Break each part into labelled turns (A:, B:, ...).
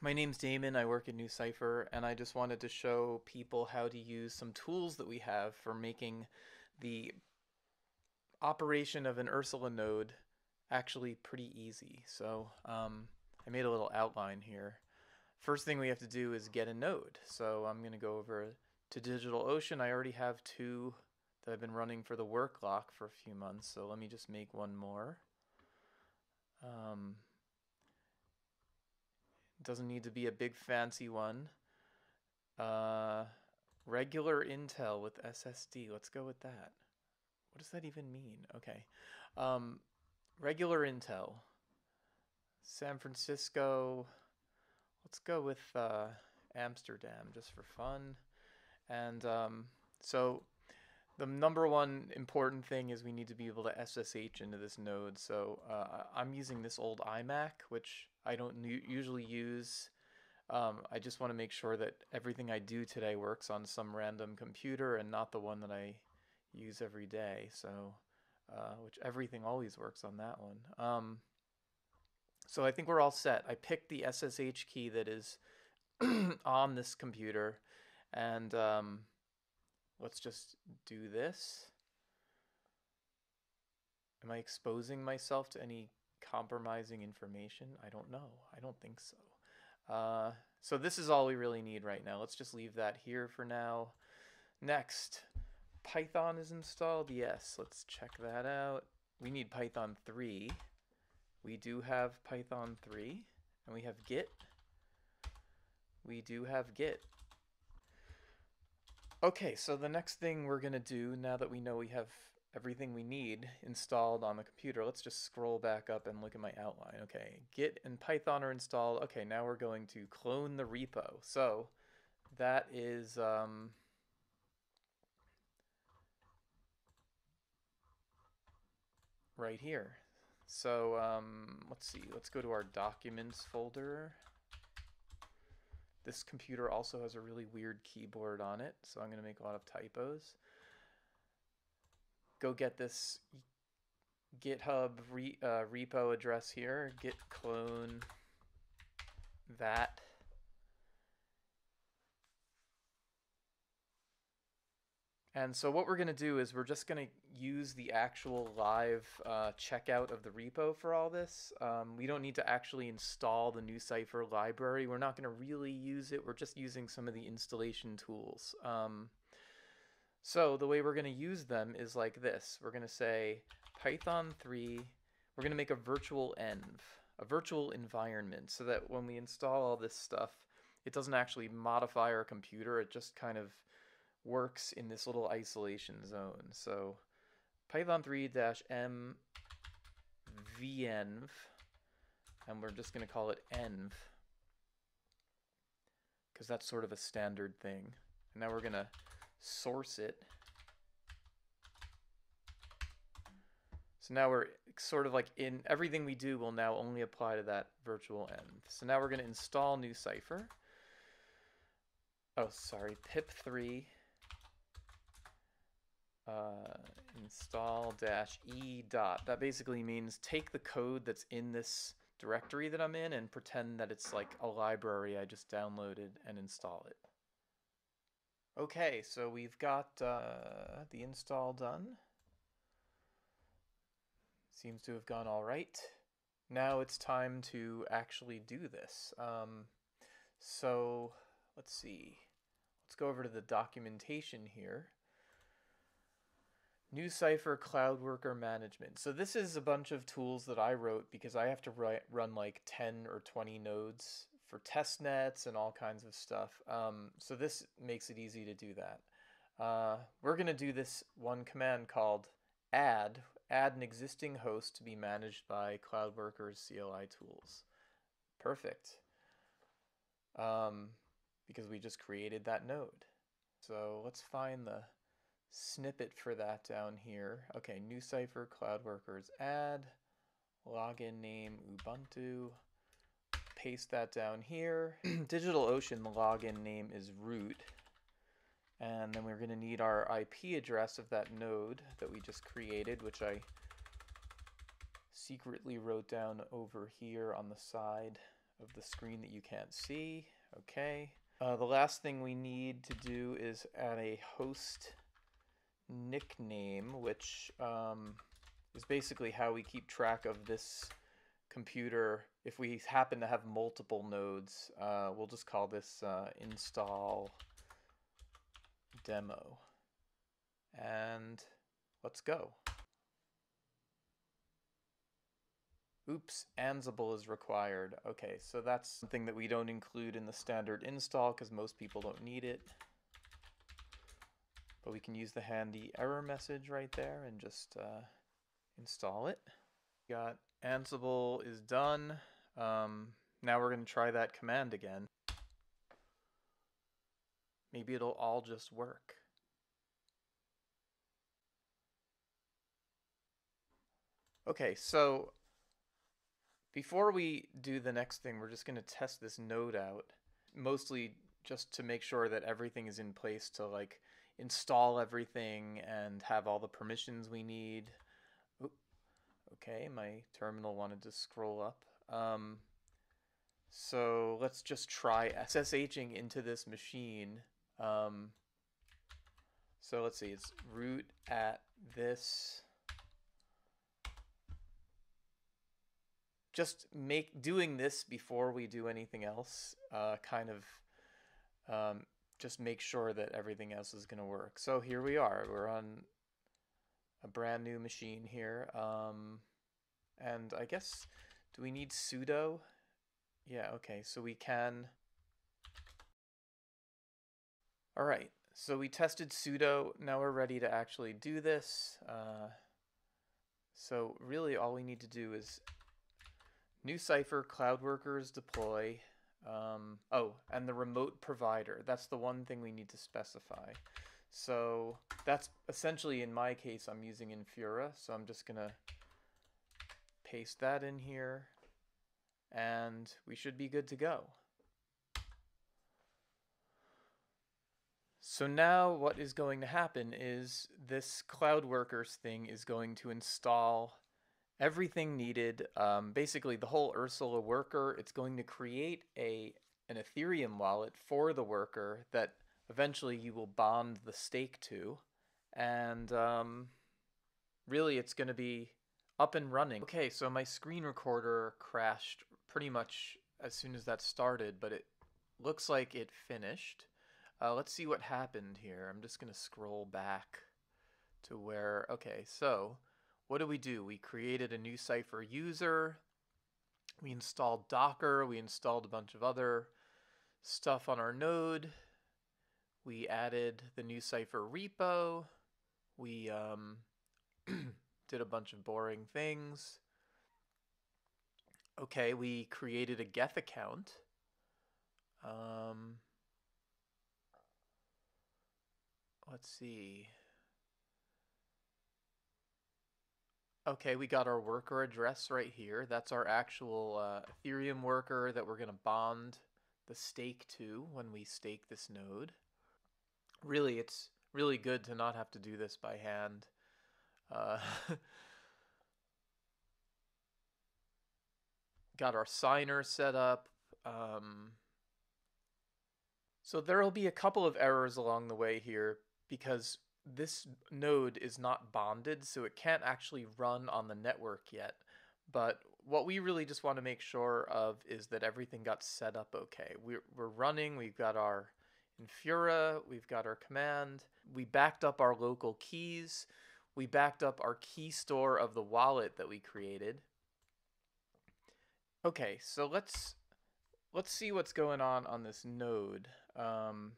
A: My name's Damon. I work at NuCypher, and I just wanted to show people how to use some tools that we have for making the operation of an Ursula node actually pretty easy. So um, I made a little outline here. First thing we have to do is get a node. So I'm going to go over to DigitalOcean. I already have two that I've been running for the work lock for a few months. So let me just make one more. Um, doesn't need to be a big fancy one. Uh, regular Intel with SSD. Let's go with that. What does that even mean? Okay. Um, regular Intel. San Francisco. Let's go with uh, Amsterdam just for fun. And um, so the number one important thing is we need to be able to SSH into this node. So uh, I'm using this old iMac, which I don't usually use. Um, I just want to make sure that everything I do today works on some random computer and not the one that I use every day. So, uh, which everything always works on that one. Um, so I think we're all set. I picked the SSH key that is on this computer and um, Let's just do this. Am I exposing myself to any compromising information? I don't know. I don't think so. Uh, so this is all we really need right now. Let's just leave that here for now. Next, Python is installed. Yes, let's check that out. We need Python 3. We do have Python 3, and we have Git. We do have Git. Okay, so the next thing we're going to do, now that we know we have everything we need installed on the computer, let's just scroll back up and look at my outline. Okay, Git and Python are installed. Okay, now we're going to clone the repo. So that is... Um, right here. So um, let's see, let's go to our documents folder. This computer also has a really weird keyboard on it, so I'm going to make a lot of typos. Go get this GitHub re, uh, repo address here, git clone that And so what we're going to do is we're just going to use the actual live uh, checkout of the repo for all this. Um, we don't need to actually install the NuCypher library. We're not going to really use it. We're just using some of the installation tools. Um, so the way we're going to use them is like this. We're going to say Python 3. We're going to make a virtual env, a virtual environment, so that when we install all this stuff, it doesn't actually modify our computer. It just kind of works in this little isolation zone. So Python 3-m venv, and we're just going to call it env, because that's sort of a standard thing. And now we're going to source it. So now we're sort of like in everything we do will now only apply to that virtual env. So now we're going to install NuCypher. Oh, sorry, pip3 uh, install dash e dot. That basically means take the code that's in this directory that I'm in and pretend that it's like a library I just downloaded and install it. Okay, so we've got uh, the install done. Seems to have gone all right. Now it's time to actually do this. Um, so let's see. Let's go over to the documentation here. NuCypher Cloud Worker Management. So this is a bunch of tools that I wrote because I have to write, run like 10 or 20 nodes for test nets and all kinds of stuff. Um, so this makes it easy to do that. Uh, we're going to do this one command called add, add an existing host to be managed by Cloud Workers CLI tools. Perfect. Um, because we just created that node. So let's find the snippet for that down here. Okay, NuCypher, Cloud Workers, add, login name, Ubuntu. Paste that down here. DigitalOcean, login name is root. And then we're going to need our IP address of that node that we just created, which I secretly wrote down over here on the side. of the screen that you can't see. Okay. Uh, the last thing we need to do is add a host nickname, which um, is basically how we keep track of this computer. If we happen to have multiple nodes, uh, we'll just call this uh, install demo. And let's go. Oops, Ansible is required. Okay, so that's something that we don't include in the standard install because most people don't need it. But we can use the handy error message right there and just uh, install it. Got Ansible is done. Um, now we're going to try that command again. Maybe it'll all just work. Okay, so before we do the next thing, we're just going to test this node out, mostly just to make sure that everything is in place to like install everything and have all the permissions we need. Okay, my terminal wanted to scroll up. Um, so let's just try SSHing into this machine. Um, so let's see, it's root at this. Just make doing this before we do anything else, uh, kind of um, just make sure that everything else is going to work. So here we are. We're on a brand new machine here. Um, and I guess, do we need sudo? Yeah, okay, so we can... All right, so we tested sudo. Now we're ready to actually do this. Uh, so really all we need to do is NuCypher Cloud Workers deploy um, oh, and the remote provider. That's the one thing we need to specify. So that's essentially, in my case, I'm using Infura. So I'm just going to paste that in here. And we should be good to go. So now what is going to happen is this Cloud Workers thing is going to install everything needed. Um, basically, the whole Ursula worker. It's going to create a an Ethereum wallet for the worker that eventually you will bond the stake to, and um, really, it's going to be up and running. Okay, so my screen recorder crashed pretty much as soon as that started, but it looks like it finished. Uh, let's see what happened here. I'm just going to scroll back to where, okay, so what do we do? We created a NuCypher user. We installed Docker. We installed a bunch of other stuff on our node. We added the NuCypher repo. We um, did a bunch of boring things. Okay, we created a Geth account. Um, let's see. Okay, we got our worker address right here. That's our actual uh, Ethereum worker that we're going to bond the stake to when we stake this node. Really, it's really good to not have to do this by hand. Uh, got our signer set up. Um, so there will be a couple of errors along the way here because this node is not bonded, so it can't actually run on the network yet. But what we really just want to make sure of is that everything got set up okay. We're, we're running, we've got our Infura, we've got our command, we backed up our local keys, we backed up our key store of the wallet that we created. Okay, so let's let's see what's going on on this node. Um,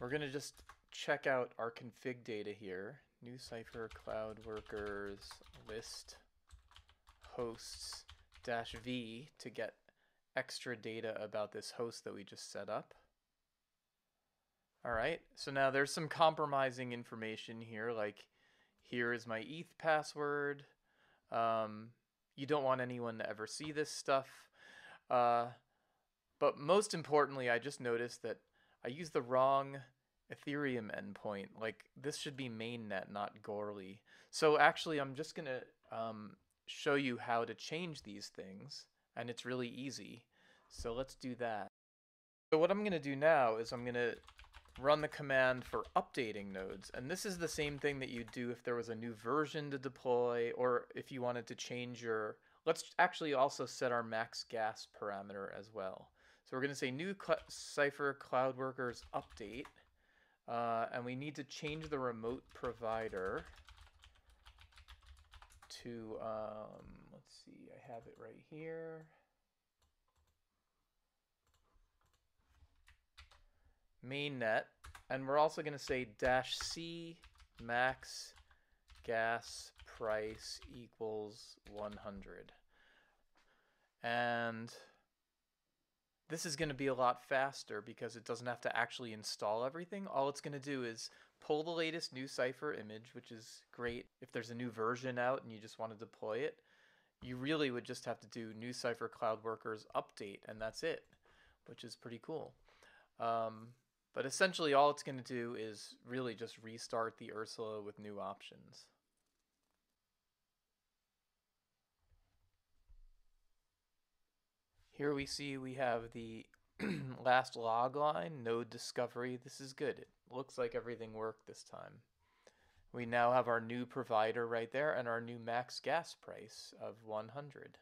A: we're gonna just check out our config data here. NuCypher Cloud Workers list hosts dash V to get extra data about this host that we just set up. All right, so now there's some compromising information here, like here is my ETH password. Um, you don't want anyone to ever see this stuff. Uh, but most importantly, I just noticed that I used the wrong Ethereum endpoint. Like this should be mainnet, not Goerli. So actually, I'm just gonna um, show you how to change these things, and it's really easy. So let's do that. So what I'm going to do now is I'm going to run the command for updating nodes. And this is the same thing that you'd do if there was a new version to deploy or if you wanted to change your... Let's actually also set our max gas parameter as well. So we're going to say new cl Cypher Cloud Workers update. Uh, and we need to change the remote provider to, um, let's see, I have it right here. Mainnet, and we're also going to say dash C max gas price equals 100. And this is going to be a lot faster because it doesn't have to actually install everything. All it's going to do is pull the latest NuCypher image, which is great if there's a new version out and you just want to deploy it. You really would just have to do NuCypher Cloud Workers update, and that's it, which is pretty cool. Um, but essentially all it's going to do is really just restart the Ursula with new options. Here we see we have the last log line, node discovery. This is good. It looks like everything worked this time. We now have our new provider right there and our new max gas price of 100.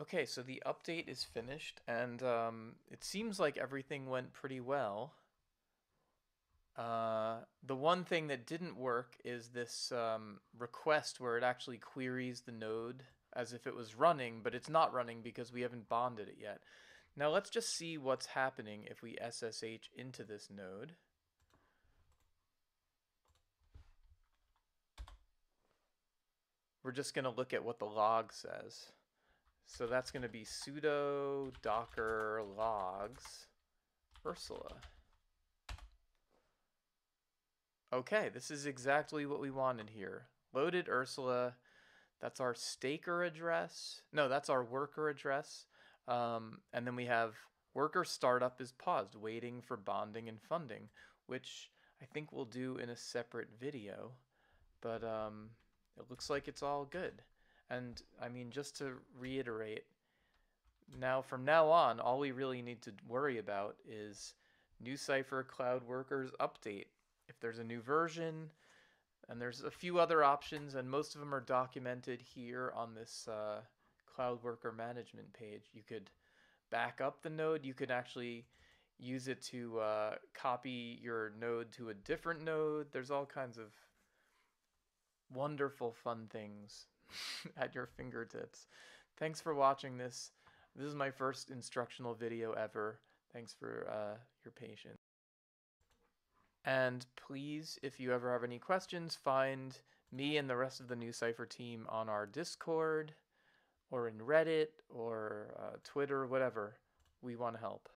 A: Okay, so the update is finished, and um, it seems like everything went pretty well. Uh, the one thing that didn't work is this um, request where it actually queries the node as if it was running, but it's not running because we haven't bonded it yet. Now let's just see what's happening if we SSH into this node. We're just going to look at what the log says. So that's going to be sudo docker logs Ursula. Okay, this is exactly what we wanted here. Loaded Ursula. That's our staker address. No, that's our worker address. Um, and then we have worker startup is paused, waiting for bonding and funding, which I think we'll do in a separate video. But um, it looks like it's all good. And I mean, just to reiterate, now from now on, all we really need to worry about is NuCypher Cloud Workers update. If there's a new version, and there's a few other options, and most of them are documented here on this uh, Cloud Worker Management page. You could back up the node. You could actually use it to uh, copy your node to a different node. There's all kinds of wonderful, fun things at your fingertips. Thanks for watching this. This is my first instructional video ever. Thanks for uh, your patience. And please, if you ever have any questions, find me and the rest of the NuCypher team on our Discord or in Reddit or uh, Twitter, whatever. We want to help.